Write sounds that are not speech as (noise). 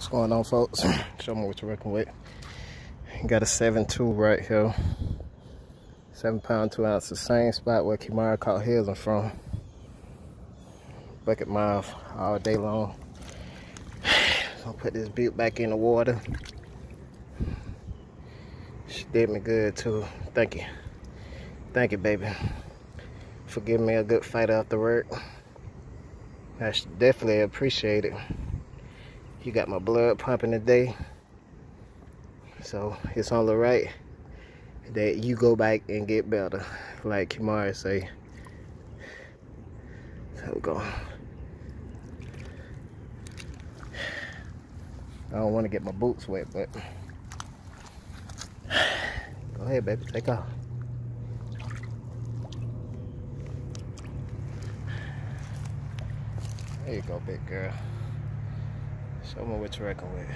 What's going on, folks? (clears throat) Show me what you're working with. Got a 7.2 right here. 7 pound, 2 ounces. The same spot where Kimara caught his from. Bucket mouth all day long. (sighs) I'll put this beaut back in the water. She did me good too. Thank you. Thank you, baby. For giving me a good fight after work. I definitely appreciate it you got my blood pumping today. So it's only right that you go back and get better like Kimara say. So we go. I don't want to get my boots wet but go ahead baby take off. There you go big girl Show me what you reckon with.